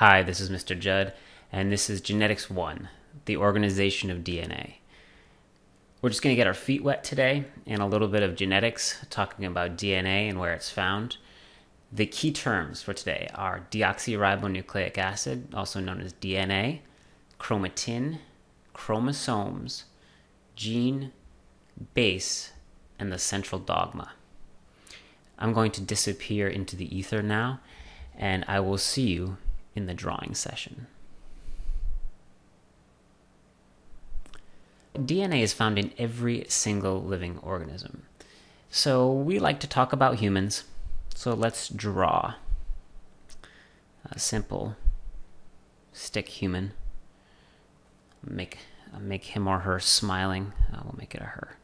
Hi, this is Mr. Judd, and this is Genetics 1, the organization of DNA. We're just going to get our feet wet today and a little bit of genetics, talking about DNA and where it's found. The key terms for today are deoxyribonucleic acid, also known as DNA, chromatin, chromosomes, gene, base, and the central dogma. I'm going to disappear into the ether now, and I will see you in the drawing session. DNA is found in every single living organism. So we like to talk about humans, so let's draw a simple stick human. Make make him or her smiling. Uh, we'll make it a her.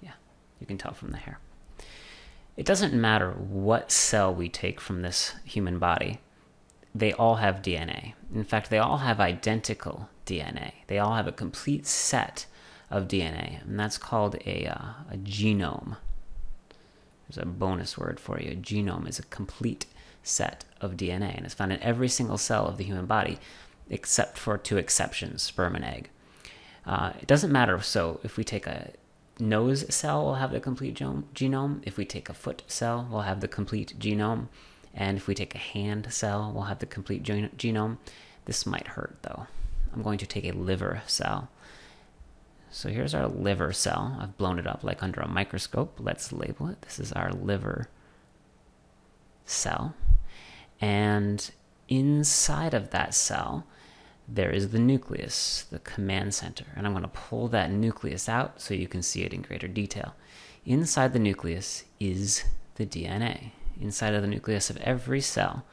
Yeah, you can tell from the hair. It doesn't matter what cell we take from this human body, they all have DNA. In fact, they all have identical DNA. They all have a complete set of DNA, and that's called a, uh, a genome. There's a bonus word for you. A genome is a complete set of DNA, and it's found in every single cell of the human body, except for two exceptions sperm and egg. Uh, it doesn't matter. So, if we take a nose cell we'll have the complete genome. If we take a foot cell, we'll have the complete genome. And if we take a hand cell, we'll have the complete gen- genome. This might hurt though. I'm going to take a liver cell. So here's our liver cell. I've blown it up like under a microscope. Let's label it. This is our liver cell. And inside of that cell, there is the nucleus, the command center. And I'm going to pull that nucleus out so you can see it in greater detail. Inside the nucleus is the DNA. Inside of the nucleus of every cell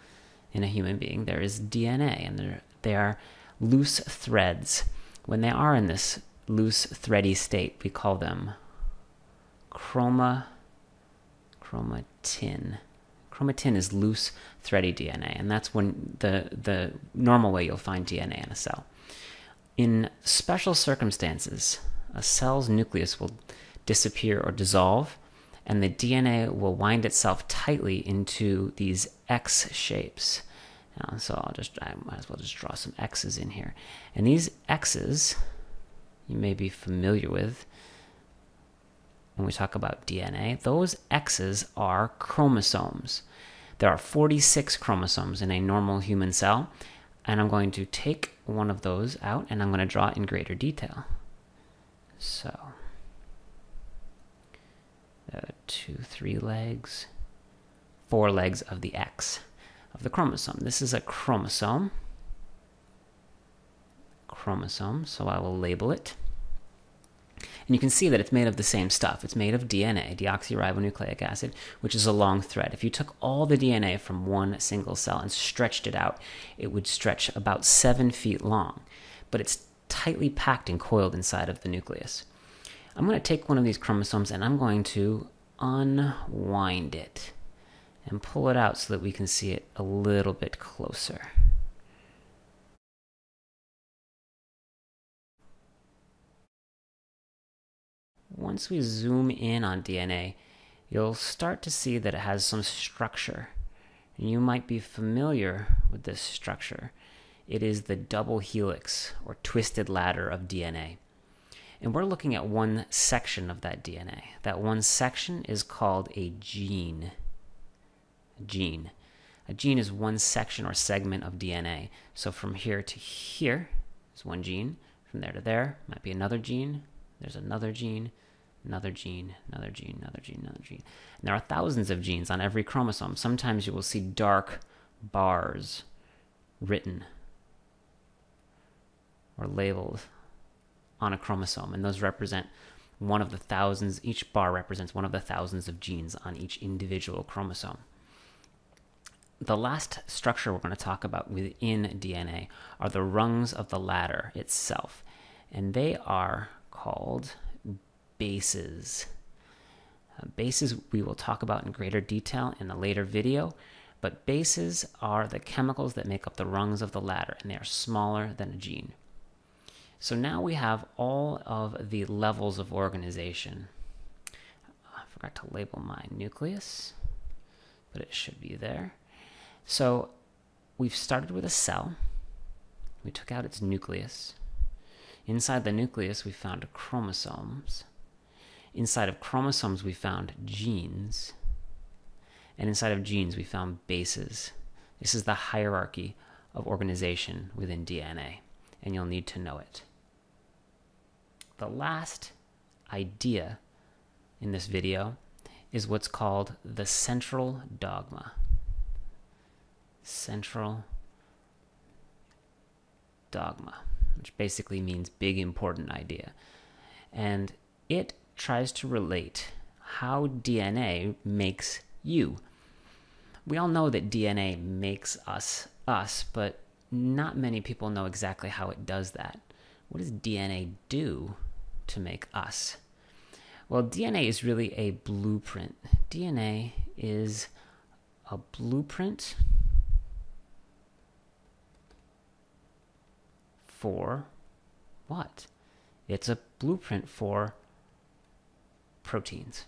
in a human being, there is DNA, and they are loose threads. When they are in this loose, thready state, we call them chroma, chromatin chromatin is loose, thready DNA, and that's when the, the normal way you'll find DNA in a cell. In special circumstances, a cell's nucleus will disappear or dissolve, and the DNA will wind itself tightly into these X shapes. Now, so I'll just, I might as well just draw some X's in here. And these X's, you may be familiar with when we talk about DNA, those X's are chromosomes. There are 46 chromosomes in a normal human cell, and I'm going to take one of those out and I'm going to draw it in greater detail. So, two, three legs, four legs of the X of the chromosome. This is a chromosome. Chromosome, so I will label it. And you can see that it's made of the same stuff. It's made of DNA, deoxyribonucleic acid, which is a long thread. If you took all the DNA from one single cell and stretched it out, it would stretch about seven feet long. But it's tightly packed and coiled inside of the nucleus. I'm going to take one of these chromosomes and I'm going to unwind it and pull it out so that we can see it a little bit closer. once we zoom in on DNA, you'll start to see that it has some structure. And you might be familiar with this structure. It is the double helix or twisted ladder of DNA. And we're looking at one section of that DNA. That one section is called a gene. A gene. A gene is one section or segment of DNA. So from here to here is one gene. From there to there might be another gene. There's another gene another gene, another gene, another gene, another gene. And there are thousands of genes on every chromosome. Sometimes you will see dark bars written or labeled on a chromosome, and those represent one of the thousands, each bar represents one of the thousands of genes on each individual chromosome. The last structure we're going to talk about within DNA are the rungs of the ladder itself, and they are called bases. Uh, bases we will talk about in greater detail in a later video, but bases are the chemicals that make up the rungs of the ladder, and they are smaller than a gene. So now we have all of the levels of organization. I forgot to label my nucleus, but it should be there. So we've started with a cell. We took out its nucleus. Inside the nucleus, we found chromosomes. Inside of chromosomes, we found genes. And inside of genes, we found bases. This is the hierarchy of organization within DNA, and you'll need to know it. The last idea in this video is what's called the central dogma. Central dogma, which basically means big important idea. And it tries to relate how DNA makes you. We all know that DNA makes us us, but not many people know exactly how it does that. What does DNA do to make us? Well, DNA is really a blueprint. DNA is a blueprint for what? It's a blueprint for proteins.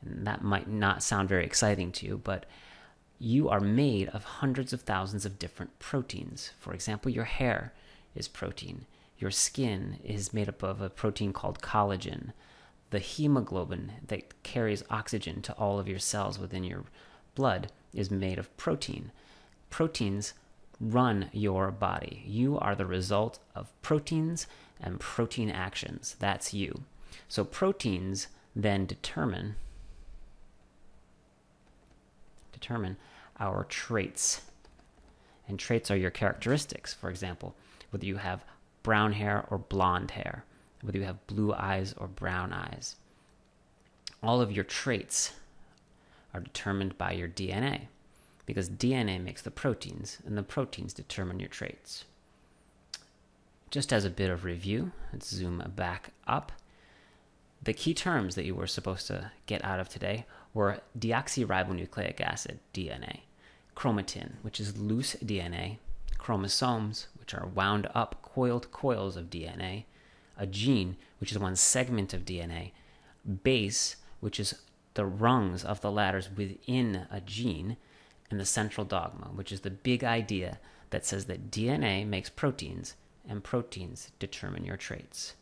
And that might not sound very exciting to you, but you are made of hundreds of thousands of different proteins. For example, your hair is protein. Your skin is made up of a protein called collagen. The hemoglobin that carries oxygen to all of your cells within your blood is made of protein. Proteins run your body. You are the result of proteins and protein actions. That's you. So proteins then determine determine our traits. And traits are your characteristics. For example, whether you have brown hair or blonde hair, whether you have blue eyes or brown eyes. All of your traits are determined by your DNA because DNA makes the proteins, and the proteins determine your traits. Just as a bit of review, let's zoom back up. The key terms that you were supposed to get out of today were deoxyribonucleic acid, DNA, chromatin, which is loose DNA, chromosomes, which are wound up, coiled coils of DNA, a gene, which is one segment of DNA, base, which is the rungs of the ladders within a gene, and the central dogma, which is the big idea that says that DNA makes proteins and proteins determine your traits.